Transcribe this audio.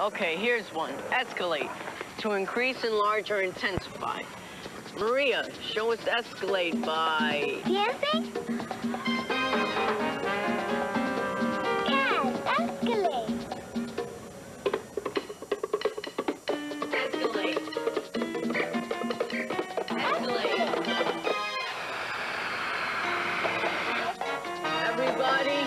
Okay, here's one. Escalate. To increase, enlarge, or intensify. Maria, show us escalate by... Dancing? Yes, escalate. Escalate. Escalate. Everybody,